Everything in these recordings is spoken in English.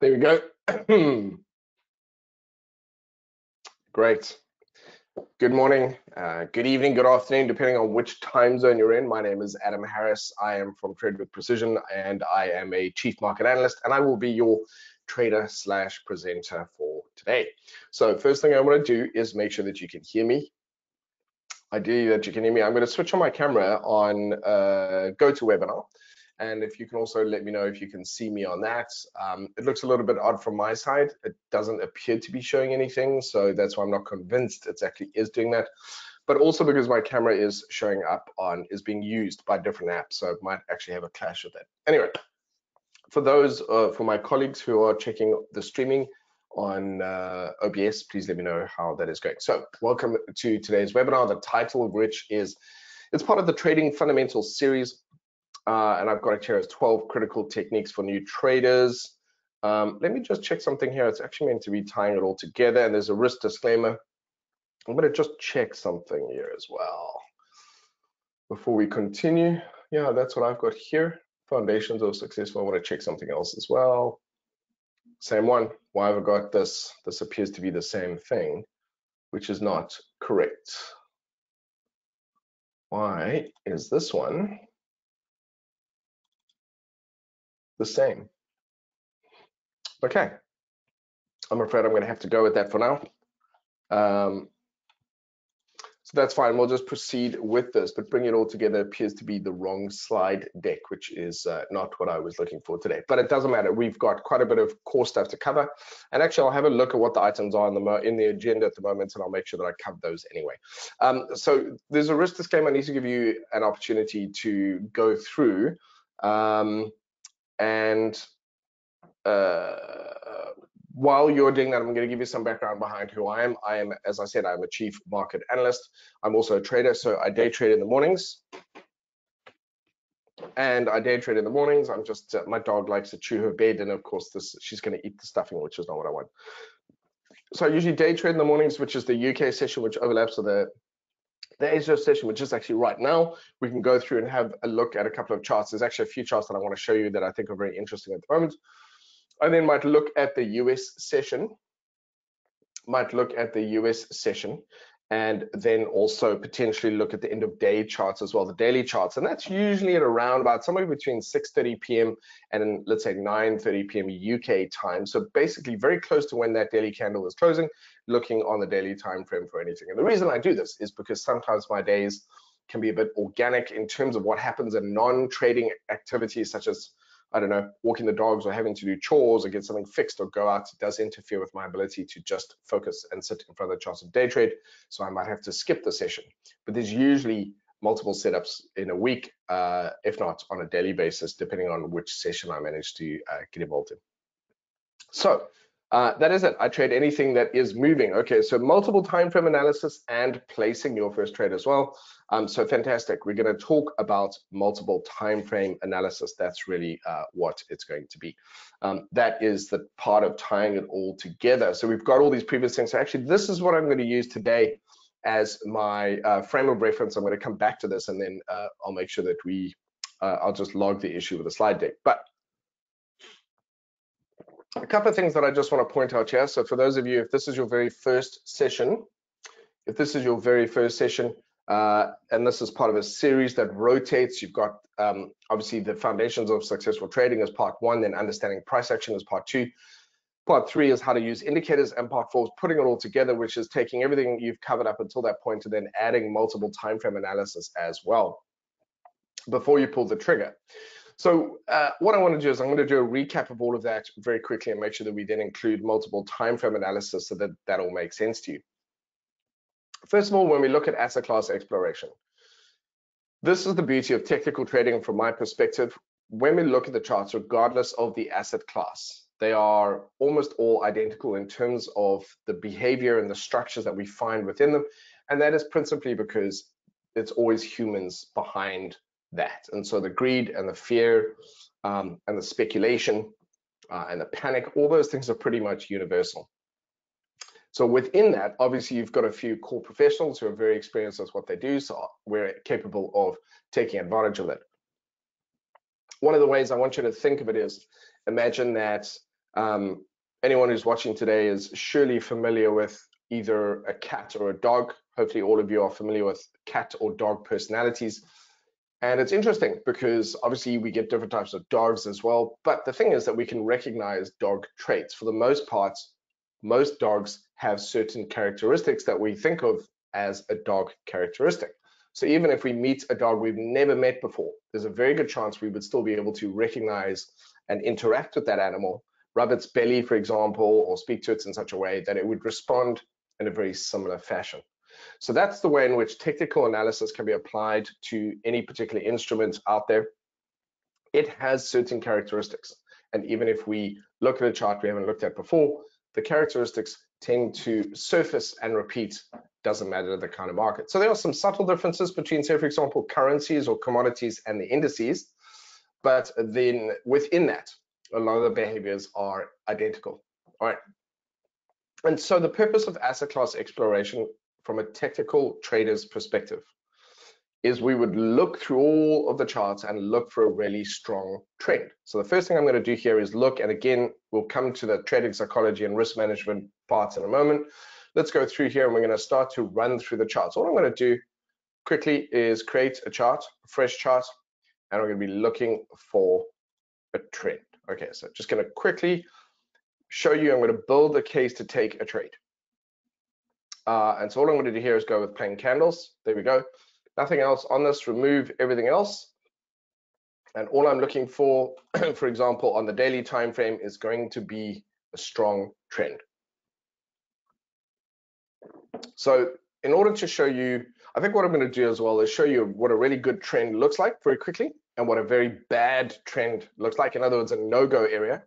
There we go. Great. Good morning, uh, good evening, good afternoon, depending on which time zone you're in. My name is Adam Harris. I am from Trade with Precision and I am a chief market analyst and I will be your trader slash presenter for today. So first thing I want to do is make sure that you can hear me. Ideally that you can hear me. I'm going to switch on my camera on uh, GoToWebinar and if you can also let me know if you can see me on that. Um, it looks a little bit odd from my side. It doesn't appear to be showing anything, so that's why I'm not convinced it actually is doing that. But also because my camera is showing up on, is being used by different apps, so it might actually have a clash with that. Anyway, for those, uh, for my colleagues who are checking the streaming on uh, OBS, please let me know how that is going. So welcome to today's webinar, the title of which is, it's part of the Trading Fundamentals series uh, and I've got it here as 12 critical techniques for new traders. Um, let me just check something here. It's actually meant to be tying it all together and there's a risk disclaimer. I'm gonna just check something here as well. Before we continue, yeah, that's what I've got here. Foundations of successful, I wanna check something else as well. Same one, why have I got this? This appears to be the same thing, which is not correct. Why is this one the same. Okay, I'm afraid I'm going to have to go with that for now. Um, so that's fine. We'll just proceed with this, but bring it all together appears to be the wrong slide deck, which is uh, not what I was looking for today. But it doesn't matter. We've got quite a bit of core stuff to cover. And actually, I'll have a look at what the items are in the, in the agenda at the moment, and I'll make sure that I cover those anyway. Um, so there's a risk disclaimer. I need to give you an opportunity to go through um, and uh, while you're doing that, I'm going to give you some background behind who I am. I am, as I said, I'm a chief market analyst. I'm also a trader, so I day trade in the mornings. And I day trade in the mornings. I'm just, uh, my dog likes to chew her bed, and of course, this she's going to eat the stuffing, which is not what I want. So I usually day trade in the mornings, which is the UK session, which overlaps with the the Asia session, which is actually right now, we can go through and have a look at a couple of charts. There's actually a few charts that I want to show you that I think are very interesting at the moment. I then might look at the US session, might look at the US session, and then also potentially look at the end of day charts as well, the daily charts. And that's usually at around about somewhere between 6.30 p.m. and let's say 9.30 p.m. UK time. So basically very close to when that daily candle is closing, looking on the daily time frame for anything. And the reason I do this is because sometimes my days can be a bit organic in terms of what happens in non-trading activities such as I don't know, walking the dogs or having to do chores or get something fixed or go out does interfere with my ability to just focus and sit in front of the charts and day trade. So I might have to skip the session. But there's usually multiple setups in a week, uh, if not on a daily basis, depending on which session I manage to uh, get involved in. So uh, that is it. I trade anything that is moving. Okay, so multiple time frame analysis and placing your first trade as well. Um, so fantastic. We're going to talk about multiple time frame analysis. That's really uh, what it's going to be. Um, that is the part of tying it all together. So we've got all these previous things. So actually, this is what I'm going to use today as my uh, frame of reference. I'm going to come back to this and then uh, I'll make sure that we, uh, I'll just log the issue with a slide deck. But a couple of things that I just want to point out here. So for those of you, if this is your very first session, if this is your very first session, uh, and this is part of a series that rotates, you've got um, obviously the foundations of successful trading as part one, then understanding price action as part two. Part three is how to use indicators, and part four is putting it all together, which is taking everything you've covered up until that point and then adding multiple time frame analysis as well before you pull the trigger. So uh, what I want to do is I'm going to do a recap of all of that very quickly and make sure that we then include multiple time frame analysis so that that all makes sense to you. First of all, when we look at asset class exploration, this is the beauty of technical trading from my perspective. When we look at the charts, regardless of the asset class, they are almost all identical in terms of the behavior and the structures that we find within them. And that is principally because it's always humans behind that. And so the greed and the fear um, and the speculation uh, and the panic, all those things are pretty much universal. So within that, obviously you've got a few core professionals who are very experienced as what they do, so we're capable of taking advantage of that. one of the ways I want you to think of it is imagine that um, anyone who's watching today is surely familiar with either a cat or a dog. Hopefully all of you are familiar with cat or dog personalities. And it's interesting because obviously we get different types of dogs as well. But the thing is that we can recognize dog traits. For the most part, most dogs have certain characteristics that we think of as a dog characteristic. So even if we meet a dog we've never met before, there's a very good chance we would still be able to recognize and interact with that animal, rub its belly, for example, or speak to it in such a way that it would respond in a very similar fashion. So that's the way in which technical analysis can be applied to any particular instrument out there. It has certain characteristics. And even if we look at a chart we haven't looked at before, the characteristics tend to surface and repeat doesn't matter the kind of market. So there are some subtle differences between, say, for example, currencies or commodities and the indices, but then within that, a lot of the behaviors are identical. All right. And so the purpose of asset class exploration from a technical trader's perspective is we would look through all of the charts and look for a really strong trend. So the first thing I'm going to do here is look, and again, we'll come to the trading psychology and risk management parts in a moment let's go through here and we're going to start to run through the charts. All I'm going to do quickly is create a chart, a fresh chart, and we're going to be looking for a trend. Okay, so just going to quickly show you, I'm going to build a case to take a trade. Uh, and so all I'm going to do here is go with plain candles. There we go. Nothing else on this, remove everything else. And all I'm looking for, for example, on the daily time frame is going to be a strong trend. So in order to show you, I think what I'm going to do as well is show you what a really good trend looks like very quickly and what a very bad trend looks like. In other words, a no-go area.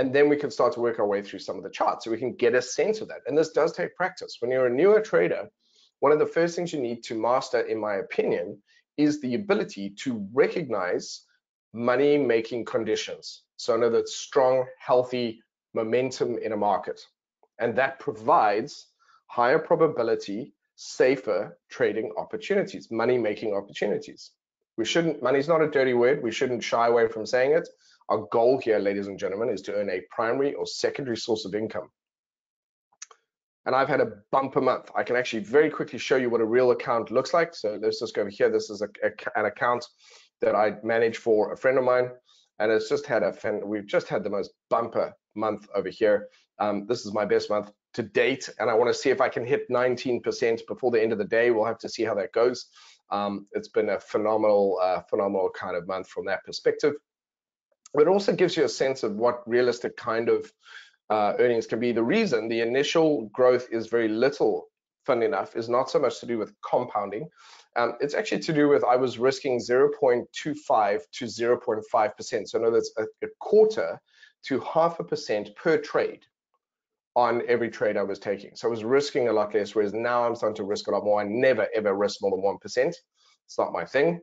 And then we can start to work our way through some of the charts so we can get a sense of that. And this does take practice. When you're a newer trader, one of the first things you need to master, in my opinion, is the ability to recognize money making conditions. So know that strong, healthy momentum in a market. And that provides higher probability, safer trading opportunities, money making opportunities. We shouldn't, money's not a dirty word. We shouldn't shy away from saying it. Our goal here, ladies and gentlemen, is to earn a primary or secondary source of income. And I've had a bumper month. I can actually very quickly show you what a real account looks like. So let's just go over here. This is a, a, an account that I manage for a friend of mine. And it's just had a, we've just had the most bumper month over here. Um, this is my best month to date, and I want to see if I can hit 19% before the end of the day. We'll have to see how that goes. Um, it's been a phenomenal, uh, phenomenal kind of month from that perspective. But it also gives you a sense of what realistic kind of uh, earnings can be. The reason the initial growth is very little, fun enough, is not so much to do with compounding. Um, it's actually to do with I was risking 0.25 to 0.5%. So other words, a, a quarter to half a percent per trade on every trade I was taking. So I was risking a lot less, whereas now I'm starting to risk a lot more. I never ever risk more than 1%. It's not my thing.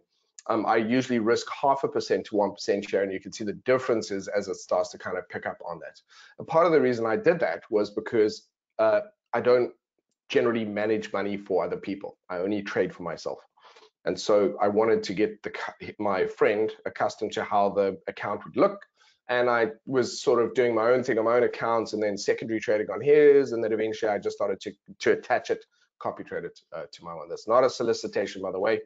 Um, I usually risk half a percent to 1% share, and you can see the differences as it starts to kind of pick up on that. And part of the reason I did that was because uh, I don't generally manage money for other people. I only trade for myself. And so I wanted to get the, my friend accustomed to how the account would look and I was sort of doing my own thing on my own accounts and then secondary trading on his and then eventually I just started to, to attach it, copy trade it uh, to my one. That's not a solicitation by the way,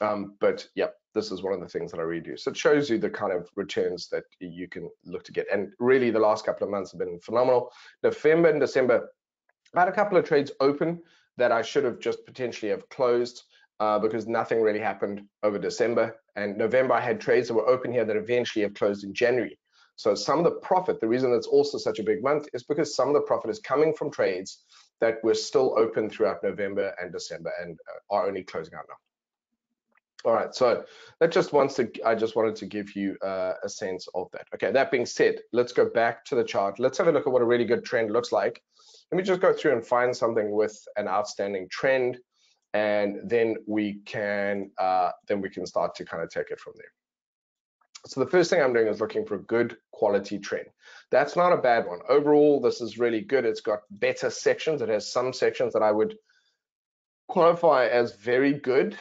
um, but yeah, this is one of the things that I really do. So it shows you the kind of returns that you can look to get. And really the last couple of months have been phenomenal. November and December, I had a couple of trades open that I should have just potentially have closed uh, because nothing really happened over December. And November, I had trades that were open here that eventually have closed in January. So some of the profit, the reason it's also such a big month is because some of the profit is coming from trades that were still open throughout November and December and uh, are only closing out now. All right, so that just wants to, I just wanted to give you uh, a sense of that. Okay, that being said, let's go back to the chart. Let's have a look at what a really good trend looks like. Let me just go through and find something with an outstanding trend, and then we can, uh, then we can start to kind of take it from there. So the first thing I'm doing is looking for a good quality trend. That's not a bad one. Overall, this is really good. It's got better sections. It has some sections that I would qualify as very good.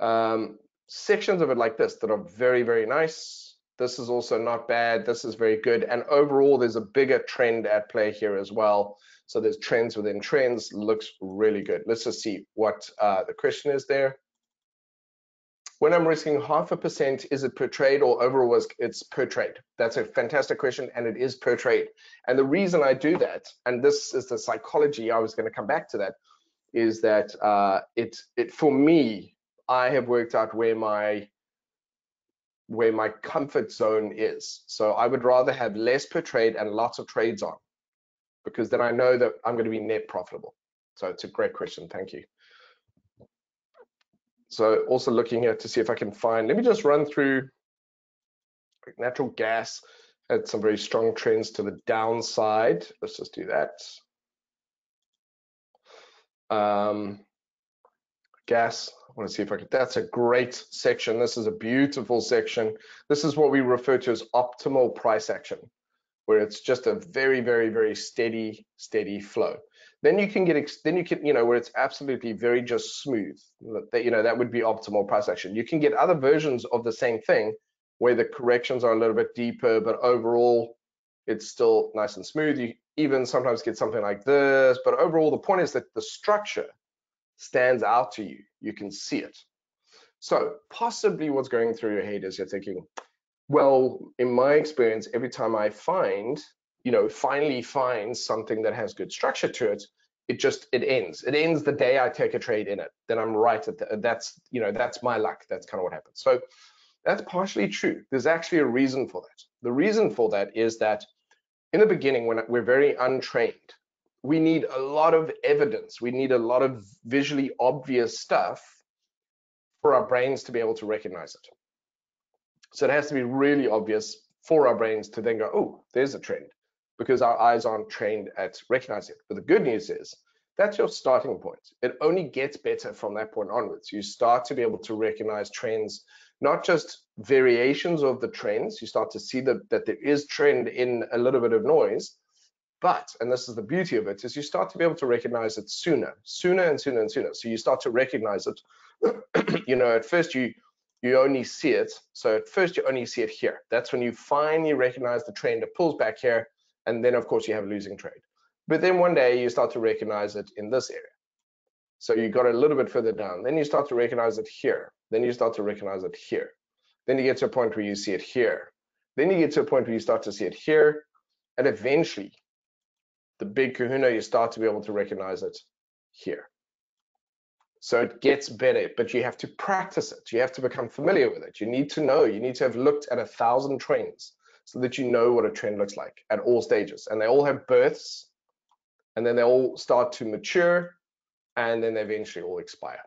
Um, sections of it like this that are very, very nice. This is also not bad. This is very good. And overall, there's a bigger trend at play here as well. So there's trends within trends, looks really good. Let's just see what uh, the question is there. When I'm risking half a percent, is it per trade or overall risk? It's per trade. That's a fantastic question, and it is per trade. And the reason I do that, and this is the psychology, I was going to come back to that, is that uh, it, it for me, I have worked out where my where my comfort zone is. So I would rather have less per trade and lots of trades on because then I know that I'm going to be net profitable. So it's a great question. Thank you. So also looking here to see if I can find, let me just run through natural gas had some very strong trends to the downside. Let's just do that. Um, gas, want to see if I could, that's a great section. This is a beautiful section. This is what we refer to as optimal price action, where it's just a very, very, very steady, steady flow. Then you can get then you can you know where it's absolutely very just smooth. That you know that would be optimal price action. You can get other versions of the same thing where the corrections are a little bit deeper but overall it's still nice and smooth. You even sometimes get something like this but overall the point is that the structure stands out to you you can see it. So possibly what's going through your head is you're thinking well in my experience every time i find you know finally finds something that has good structure to it it just it ends. It ends the day i take a trade in it. Then i'm right at the, that's you know that's my luck. That's kind of what happens so that's partially true. There's actually a reason for that. The reason for that is that in the beginning when we're very untrained we need a lot of evidence we need a lot of visually obvious stuff for our brains to be able to recognize it so it has to be really obvious for our brains to then go oh there's a trend because our eyes aren't trained at recognizing it. But the good news is that's your starting point. It only gets better from that point onwards. You start to be able to recognize trends, not just variations of the trends. You start to see that, that there is trend in a little bit of noise, but, and this is the beauty of it, is you start to be able to recognize it sooner, sooner and sooner and sooner. So you start to recognize it. you know, at first you you only see it. So at first you only see it here. That's when you finally recognize the trend. It pulls back here and then of course you have a losing trade. But then one day you start to recognize it in this area. So you got a little bit further down. Then you start to recognize it here. Then you start to recognize it here. Then you get to a point where you see it here. Then you get to a point where you start to see it here. And eventually, the big kahuna, you start to be able to recognize it here. So it gets better, but you have to practice it. You have to become familiar with it. You need to know, you need to have looked at a thousand trends so that you know what a trend looks like at all stages. And they all have births, and then they all start to mature, and then they eventually all expire.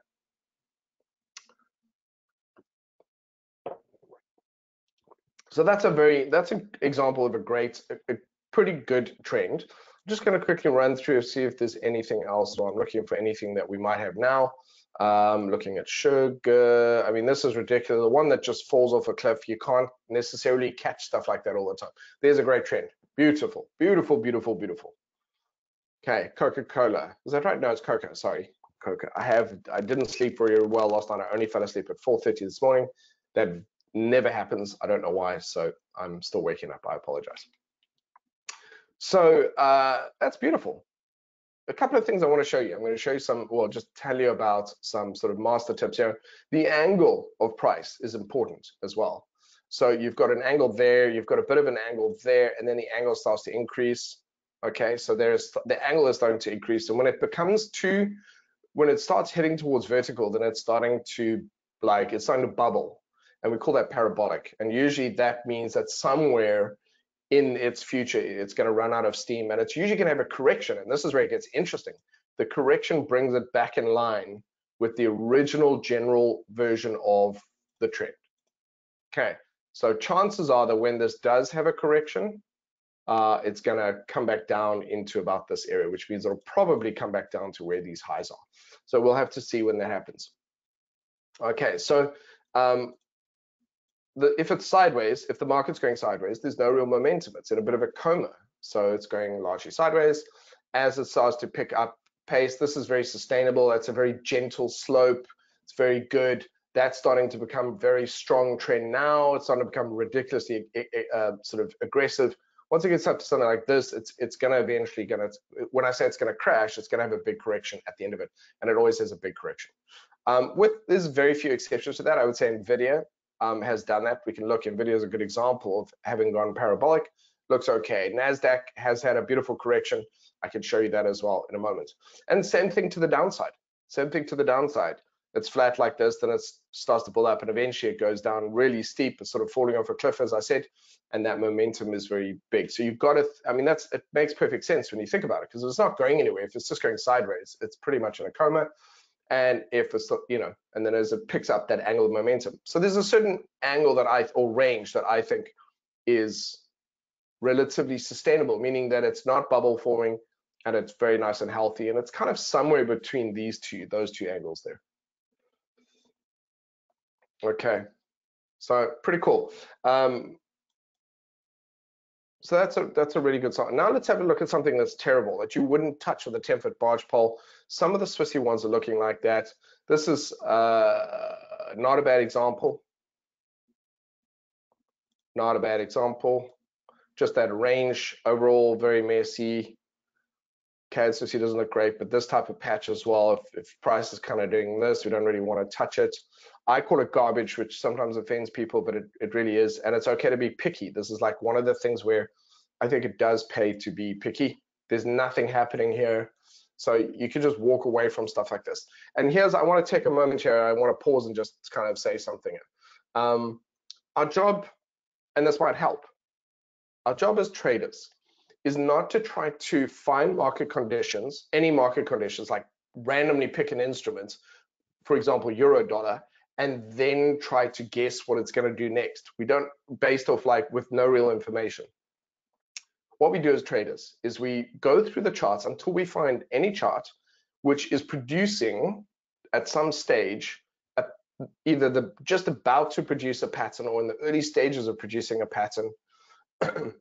So that's a very that's an example of a great, a, a pretty good trend. Just going to quickly run through see if there's anything else. So I'm looking for anything that we might have now. Um, looking at sugar. I mean, this is ridiculous. The one that just falls off a cliff, you can't necessarily catch stuff like that all the time. There's a great trend. Beautiful, beautiful, beautiful, beautiful. Okay, Coca-Cola. Is that right? No, it's cocoa. Sorry, cocoa. I have. I didn't sleep very well last night. I only fell asleep at 4:30 this morning. That never happens. I don't know why. So I'm still waking up. I apologize. So uh, that's beautiful a couple of things I want to show you. I'm going to show you some, well, just tell you about some sort of master tips here. The angle of price is important as well. So you've got an angle there, you've got a bit of an angle there, and then the angle starts to increase. Okay, so there's the angle is starting to increase. And when it becomes too, when it starts heading towards vertical, then it's starting to like, it's starting to bubble. And we call that parabolic. And usually that means that somewhere in its future, it's going to run out of steam and it's usually going to have a correction. And this is where it gets interesting. The correction brings it back in line with the original general version of the trend. Okay, so chances are that when this does have a correction, uh, it's going to come back down into about this area, which means it'll probably come back down to where these highs are. So we'll have to see when that happens. Okay, so um, the, if it's sideways, if the market's going sideways, there's no real momentum. It's in a bit of a coma. So it's going largely sideways. As it starts to pick up pace, this is very sustainable. It's a very gentle slope. It's very good. That's starting to become a very strong trend now. It's starting to become ridiculously uh, sort of aggressive. Once it gets up to something like this, it's it's going to eventually going to. When I say it's going to crash, it's going to have a big correction at the end of it, and it always has a big correction. Um, with there's very few exceptions to that. I would say Nvidia um, has done that. We can look. Nvidia is a good example of having gone parabolic. Looks okay. Nasdaq has had a beautiful correction. I can show you that as well in a moment. And same thing to the downside. Same thing to the downside. It's flat like this, then it starts to build up, and eventually it goes down really steep. It's sort of falling off a cliff, as I said, and that momentum is very big. So you've got to. I mean, that's it makes perfect sense when you think about it, because it's not going anywhere. If it's just going sideways, it's pretty much in a coma and if it's you know and then as it picks up that angle of momentum. So there's a certain angle that i or range that i think is relatively sustainable meaning that it's not bubble forming and it's very nice and healthy and it's kind of somewhere between these two those two angles there. Okay. So pretty cool. Um, so that's a that's a really good sign. Now let's have a look at something that's terrible that you wouldn't touch with a 10 foot barge pole. Some of the Swissy ones are looking like that. This is uh, not a bad example. Not a bad example. Just that range overall very messy. CAD Swissy doesn't look great, but this type of patch as well. If, if price is kind of doing this, we don't really want to touch it. I call it garbage, which sometimes offends people, but it, it really is. And it's okay to be picky. This is like one of the things where I think it does pay to be picky. There's nothing happening here. So you can just walk away from stuff like this. And here's, I want to take a moment here. I want to pause and just kind of say something. Um, our job, and this might help, our job as traders is not to try to find market conditions, any market conditions, like randomly pick an instrument, for example, euro dollar, and then try to guess what it's going to do next. We don't based off like with no real information. What we do as traders is we go through the charts until we find any chart which is producing at some stage a, either the just about to produce a pattern or in the early stages of producing a pattern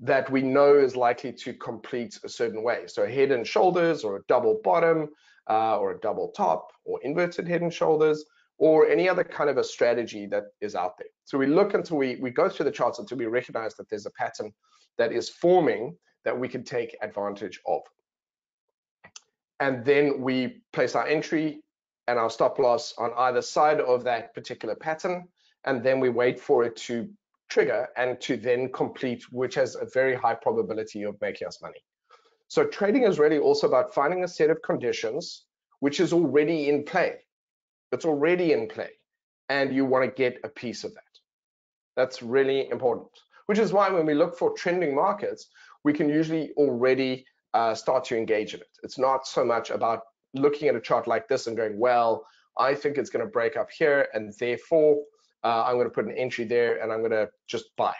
that we know is likely to complete a certain way. So a head and shoulders or a double bottom uh, or a double top or inverted head and shoulders or any other kind of a strategy that is out there. So we look until we, we go through the charts until we recognize that there's a pattern that is forming that we can take advantage of. And then we place our entry and our stop loss on either side of that particular pattern. And then we wait for it to trigger and to then complete, which has a very high probability of making us money. So trading is really also about finding a set of conditions which is already in play it's already in play and you want to get a piece of that. That's really important, which is why when we look for trending markets, we can usually already uh, start to engage in it. It's not so much about looking at a chart like this and going, well, I think it's going to break up here and therefore uh, I'm going to put an entry there and I'm going to just buy.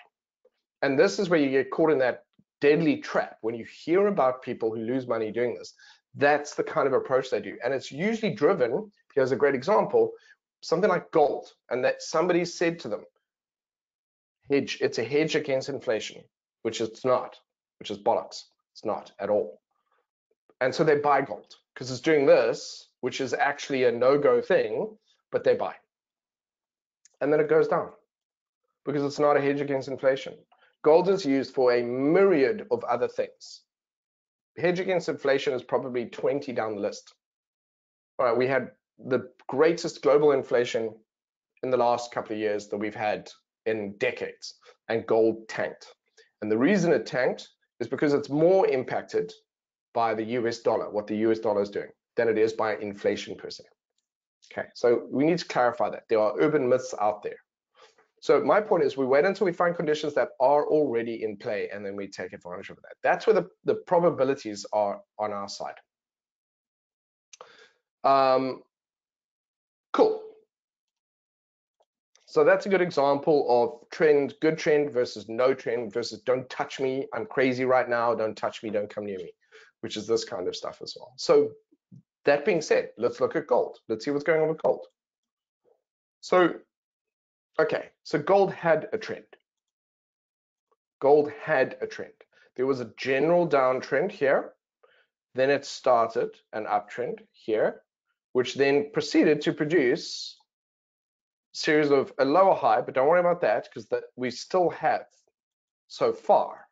And this is where you get caught in that deadly trap when you hear about people who lose money doing this. That's the kind of approach they do. And it's usually driven here's a great example, something like gold, and that somebody said to them, hedge, it's a hedge against inflation, which it's not, which is bollocks. It's not at all. And so they buy gold because it's doing this, which is actually a no-go thing, but they buy. And then it goes down because it's not a hedge against inflation. Gold is used for a myriad of other things. Hedge against inflation is probably 20 down the list. All right, we had the greatest global inflation in the last couple of years that we've had in decades, and gold tanked. And the reason it tanked is because it's more impacted by the US dollar, what the US dollar is doing, than it is by inflation per se. Okay, so we need to clarify that. There are urban myths out there. So my point is we wait until we find conditions that are already in play and then we take advantage of that. That's where the, the probabilities are on our side. Um, Cool. So that's a good example of trend, good trend versus no trend versus don't touch me, I'm crazy right now, don't touch me, don't come near me, which is this kind of stuff as well. So that being said, let's look at gold. Let's see what's going on with gold. So, okay, so gold had a trend. Gold had a trend. There was a general downtrend here. Then it started an uptrend here which then proceeded to produce series of a lower high, but don't worry about that because that we still have so far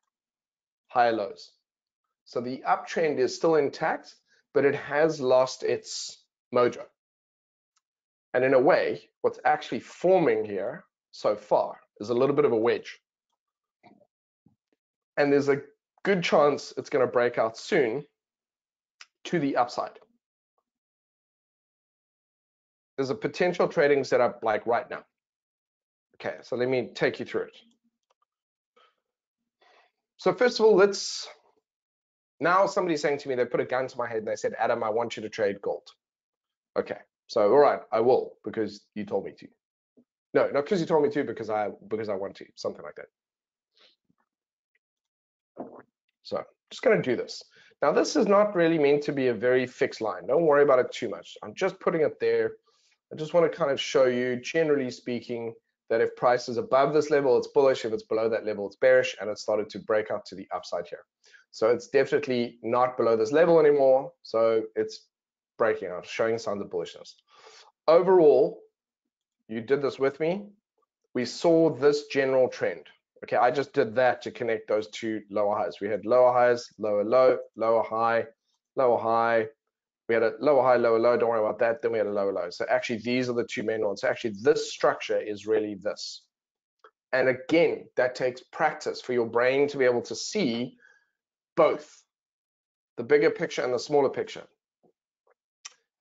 higher lows. So the uptrend is still intact, but it has lost its mojo. And in a way, what's actually forming here so far is a little bit of a wedge. And there's a good chance it's going to break out soon to the upside. There's a potential trading setup like right now. Okay, so let me take you through it. So first of all, let's now somebody's saying to me, they put a gun to my head and they said, Adam, I want you to trade gold. Okay, so all right, I will because you told me to. No, not because you told me to, because I because I want to, something like that. So just gonna do this. Now this is not really meant to be a very fixed line. Don't worry about it too much. I'm just putting it there. I just want to kind of show you, generally speaking, that if price is above this level, it's bullish. If it's below that level, it's bearish, and it started to break out to the upside here. So it's definitely not below this level anymore. So it's breaking out, showing signs of bullishness. Overall, you did this with me. We saw this general trend. Okay, I just did that to connect those two lower highs. We had lower highs, lower low, lower high, lower high. We had a lower high, lower low. Don't worry about that. Then we had a lower low. So actually, these are the two main ones. So actually, this structure is really this. And again, that takes practice for your brain to be able to see both the bigger picture and the smaller picture.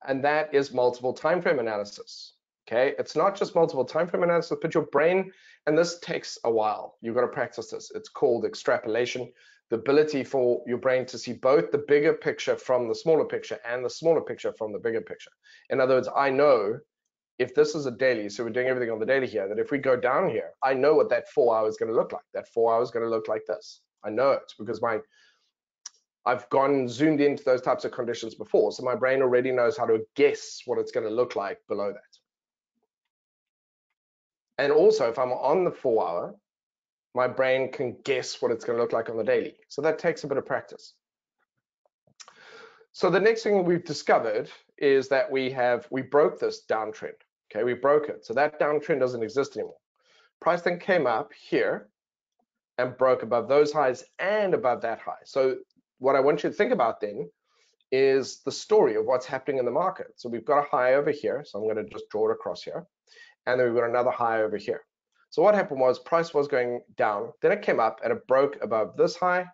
And that is multiple time frame analysis. Okay, it's not just multiple time frame analysis, but your brain, and this takes a while. You've got to practice this. It's called extrapolation, the ability for your brain to see both the bigger picture from the smaller picture and the smaller picture from the bigger picture. In other words, I know if this is a daily, so we're doing everything on the daily here, that if we go down here, I know what that four hours is going to look like. That four hours is going to look like this. I know it because my I've gone zoomed into those types of conditions before. So my brain already knows how to guess what it's going to look like below that. And also if I'm on the four hour, my brain can guess what it's going to look like on the daily. So that takes a bit of practice. So the next thing we've discovered is that we have, we broke this downtrend. Okay, we broke it. So that downtrend doesn't exist anymore. Price then came up here and broke above those highs and above that high. So what I want you to think about then is the story of what's happening in the market. So we've got a high over here. So I'm going to just draw it across here. And then we've got another high over here. So what happened was price was going down. Then it came up and it broke above this high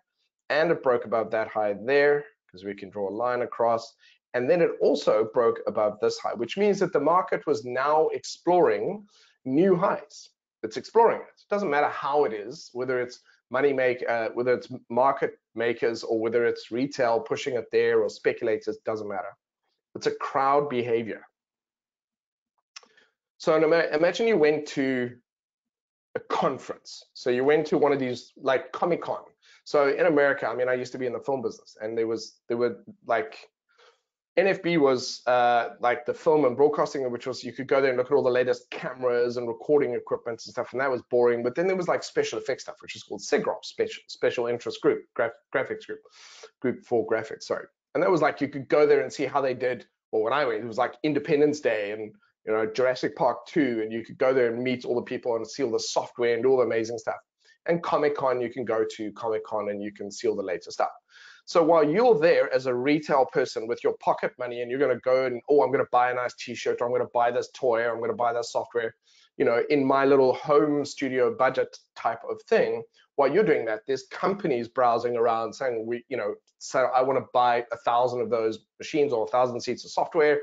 and it broke above that high there because we can draw a line across. And then it also broke above this high, which means that the market was now exploring new highs. It's exploring it. It doesn't matter how it is, whether it's money make, uh, whether it's market makers or whether it's retail pushing it there or speculators, doesn't matter. It's a crowd behavior. So imagine you went to a conference. So you went to one of these like Comic Con. So in America, I mean, I used to be in the film business, and there was there were like NFB was uh, like the film and broadcasting, which was you could go there and look at all the latest cameras and recording equipment and stuff, and that was boring. But then there was like special effects stuff, which is called SIGGRAPH, special special interest group, graph, graphics group, group for graphics, sorry. And that was like you could go there and see how they did. Well, when I went, it was like Independence Day and you know Jurassic Park 2, and you could go there and meet all the people and see all the software and all the amazing stuff. And Comic Con, you can go to Comic Con and you can see all the latest stuff. So while you're there as a retail person with your pocket money and you're going to go and, oh, I'm going to buy a nice t-shirt or I'm going to buy this toy or I'm going to buy this software, you know, in my little home studio budget type of thing, while you're doing that, there's companies browsing around saying, we, you know, so I want to buy a thousand of those machines or a thousand seats of software.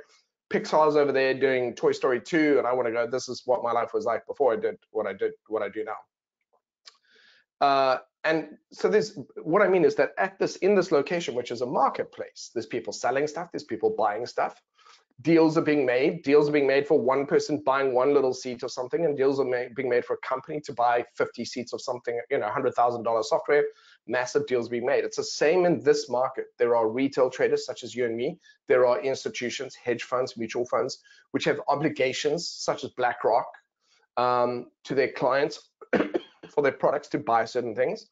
Pixar's over there doing Toy Story 2, and I want to go, this is what my life was like before I did what I did, what I do now. Uh, and so there's what I mean is that at this in this location, which is a marketplace, there's people selling stuff, there's people buying stuff. Deals are being made. Deals are being made for one person buying one little seat or something, and deals are made, being made for a company to buy 50 seats of something, you know, $100,000 software. Massive deals being made. It's the same in this market. There are retail traders such as you and me. There are institutions, hedge funds, mutual funds, which have obligations such as BlackRock um, to their clients for their products to buy certain things.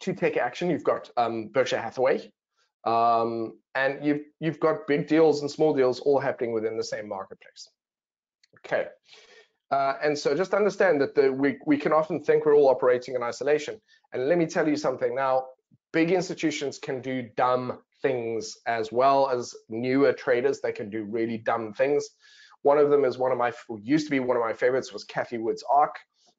To take action, you've got um, Berkshire Hathaway, um, and you've you've got big deals and small deals all happening within the same marketplace. Okay, Uh, and so just understand that the, we, we can often think we're all operating in isolation. And let me tell you something now, big institutions can do dumb things as well as newer traders. They can do really dumb things. One of them is one of my, used to be one of my favorites was Cathie Wood's ARK.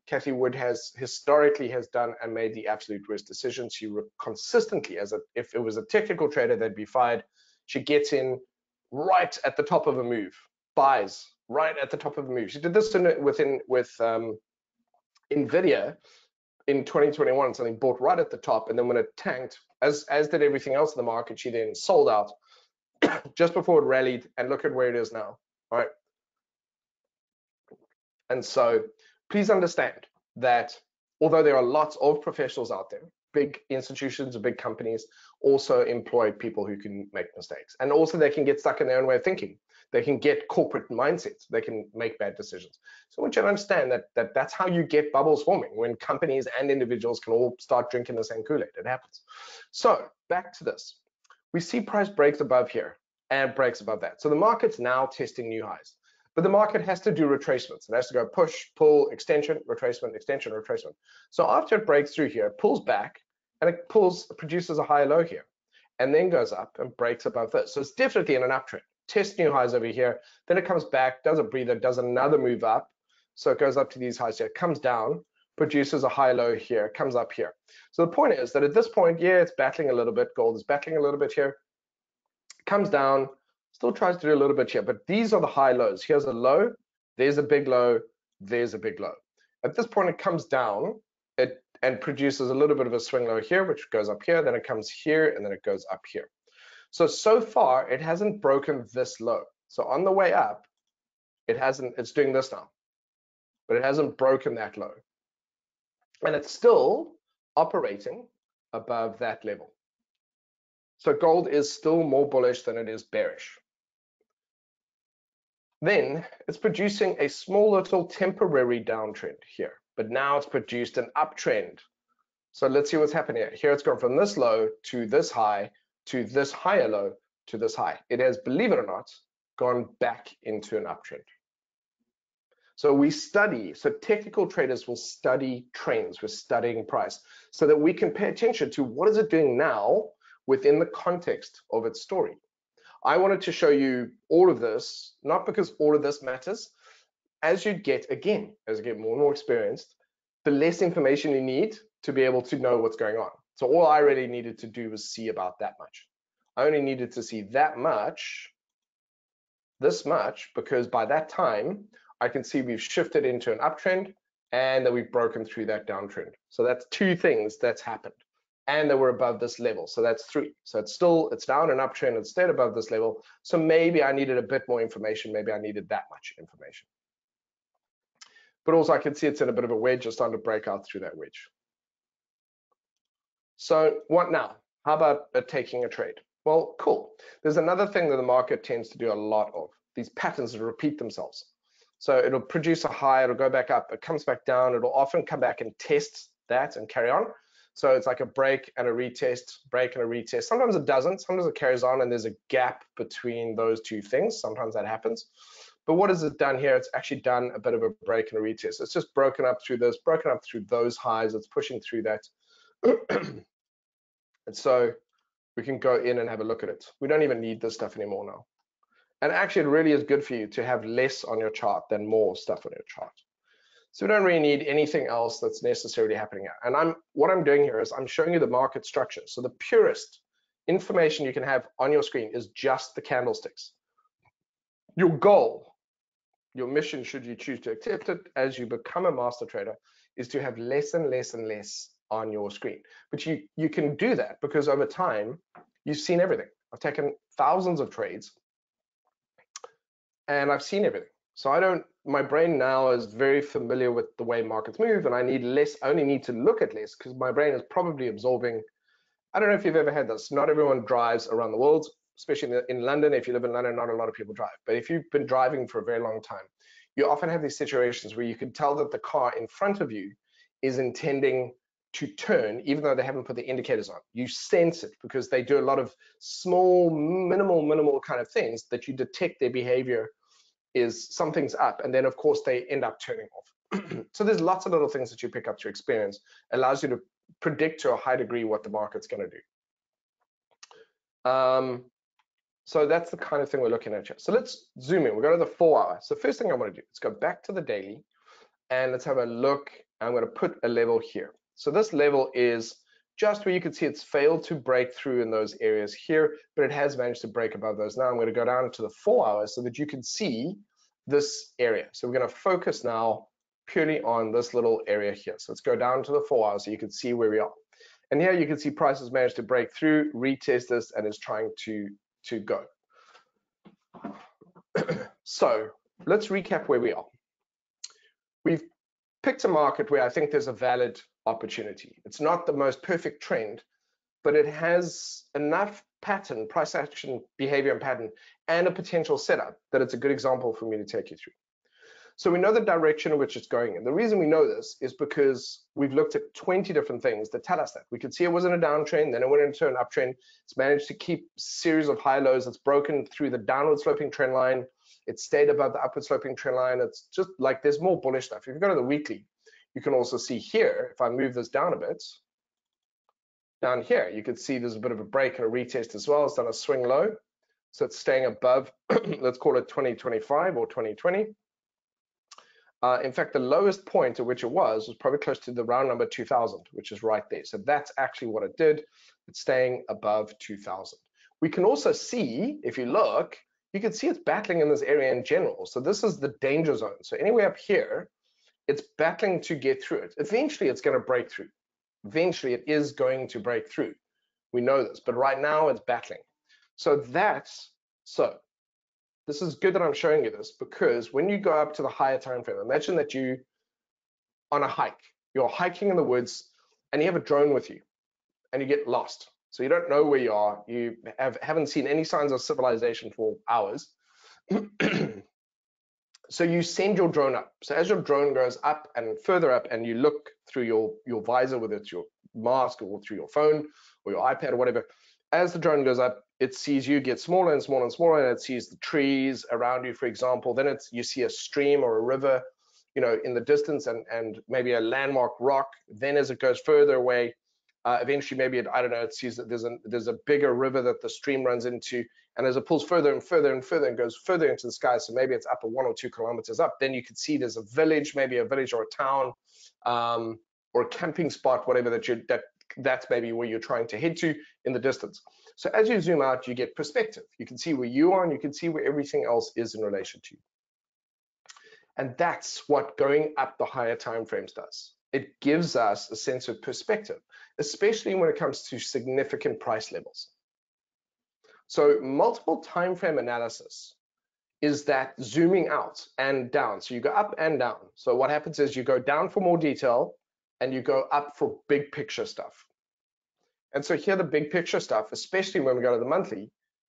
Cathie Wood has historically has done and made the absolute worst decisions. She consistently, as a, if it was a technical trader, they'd be fired. She gets in right at the top of a move, buys right at the top of a move. She did this in, within with um, Nvidia in 2021. Something bought right at the top, and then when it tanked, as as did everything else in the market, she then sold out just before it rallied. And look at where it is now. All right. And so please understand that although there are lots of professionals out there, big institutions or big companies also employ people who can make mistakes. And also they can get stuck in their own way of thinking. They can get corporate mindsets. They can make bad decisions. So I want you to understand that, that that's how you get bubbles forming when companies and individuals can all start drinking the same Kool-Aid. It happens. So back to this. We see price breaks above here and breaks above that. So the market's now testing new highs. But the market has to do retracements. It has to go push, pull, extension, retracement, extension, retracement. So after it breaks through here, it pulls back and it pulls, produces a high low here and then goes up and breaks above this. So it's definitely in an uptrend. Test new highs over here, then it comes back, does a breather, does another move up. So it goes up to these highs here, comes down, produces a high low here, comes up here. So the point is that at this point, yeah, it's battling a little bit. Gold is battling a little bit here, comes down, still tries to do a little bit here, but these are the high lows. Here's a low, there's a big low, there's a big low. At this point, it comes down it and produces a little bit of a swing low here, which goes up here, then it comes here, and then it goes up here. So, so far, it hasn't broken this low. So on the way up, it hasn't, it's doing this now, but it hasn't broken that low. And it's still operating above that level. So gold is still more bullish than it is bearish. Then it's producing a small little temporary downtrend here, but now it's produced an uptrend. So let's see what's happening here. Here it's gone from this low to this high to this higher low to this high. It has, believe it or not, gone back into an uptrend. So we study, so technical traders will study trends, we're studying price, so that we can pay attention to what is it doing now within the context of its story. I wanted to show you all of this, not because all of this matters. As you get, again, as you get more and more experienced, the less information you need to be able to know what's going on. So all I really needed to do was see about that much. I only needed to see that much, this much, because by that time, I can see we've shifted into an uptrend and that we've broken through that downtrend. So that's two things that's happened and they we're above this level. So that's three. So it's still, it's down an uptrend, it's stayed above this level. So maybe I needed a bit more information. Maybe I needed that much information. But also I can see it's in a bit of a wedge, just starting to break out through that wedge. So what now? How about taking a trade? Well, cool. There's another thing that the market tends to do a lot of, these patterns that repeat themselves. So it'll produce a high, it'll go back up, it comes back down, it'll often come back and test that and carry on. So it's like a break and a retest, break and a retest. Sometimes it doesn't, sometimes it carries on and there's a gap between those two things. Sometimes that happens. But what has it done here? It's actually done a bit of a break and a retest. It's just broken up through this, broken up through those highs. It's pushing through that. and so we can go in and have a look at it. We don't even need this stuff anymore now. And actually, it really is good for you to have less on your chart than more stuff on your chart. So we don't really need anything else that's necessarily happening. And I'm what I'm doing here is I'm showing you the market structure. So the purest information you can have on your screen is just the candlesticks. Your goal, your mission, should you choose to accept it as you become a master trader, is to have less and less and less on your screen. But you you can do that because over time you've seen everything. I've taken thousands of trades and I've seen everything. So I don't, my brain now is very familiar with the way markets move and I need less, I only need to look at less because my brain is probably absorbing, I don't know if you've ever had this, not everyone drives around the world, especially in London. If you live in London, not a lot of people drive. But if you've been driving for a very long time, you often have these situations where you can tell that the car in front of you is intending to turn, even though they haven't put the indicators on. You sense it because they do a lot of small, minimal, minimal kind of things that you detect their behavior is something's up and then of course they end up turning off. so there's lots of little things that you pick up through experience, allows you to predict to a high degree what the market's going to do. Um, so that's the kind of thing we're looking at here. So let's zoom in. We'll go to the four hour. So first thing I want to do, let's go back to the daily and let's have a look. I'm going to put a level here. So this level is just where you can see it's failed to break through in those areas here, but it has managed to break above those. Now I'm going to go down to the four hours so that you can see this area. So we're going to focus now purely on this little area here. So let's go down to the four hours so you can see where we are. And here you can see prices managed to break through, retest this, and is trying to, to go. so let's recap where we are. We've picked a market where I think there's a valid opportunity. It's not the most perfect trend, but it has enough pattern, price action behavior and pattern, and a potential setup that it's a good example for me to take you through. So we know the direction in which it's going in. The reason we know this is because we've looked at 20 different things that tell us that. We could see it was in a downtrend, then it went into an uptrend. It's managed to keep series of high lows. It's broken through the downward sloping trend line. It stayed above the upward sloping trend line. It's just like there's more bullish stuff. If you go to the weekly, you can also see here, if I move this down a bit, down here, you can see there's a bit of a break and a retest as well. It's done a swing low. So it's staying above, let's call it 2025 or 2020. Uh, in fact, the lowest point at which it was was probably close to the round number 2000, which is right there. So that's actually what it did. It's staying above 2000. We can also see, if you look, you can see it's battling in this area in general. So this is the danger zone. So anywhere up here, it's battling to get through it. Eventually, it's going to break through. Eventually, it is going to break through. We know this, but right now it's battling. So that's so. This is good that I'm showing you this because when you go up to the higher time frame, imagine that you on a hike, you're hiking in the woods and you have a drone with you and you get lost. So you don't know where you are. You have, haven't seen any signs of civilization for hours. so you send your drone up. So as your drone goes up and further up, and you look through your your visor, whether it's your mask or through your phone or your iPad or whatever, as the drone goes up, it sees you get smaller and smaller and smaller, and it sees the trees around you, for example. Then it's you see a stream or a river, you know, in the distance, and and maybe a landmark rock. Then as it goes further away, uh, eventually maybe it, I don't know, it sees that there's a there's a bigger river that the stream runs into, and as it pulls further and further and further and goes further into the sky, so maybe it's up a one or two kilometers up, then you can see there's a village, maybe a village or a town, um, or a camping spot, whatever that you that that's maybe where you're trying to head to in the distance. So as you zoom out, you get perspective. You can see where you are and you can see where everything else is in relation to you. And that's what going up the higher time frames does. It gives us a sense of perspective, especially when it comes to significant price levels. So multiple time frame analysis is that zooming out and down. So you go up and down. So what happens is you go down for more detail and you go up for big picture stuff. And so here the big picture stuff, especially when we go to the monthly,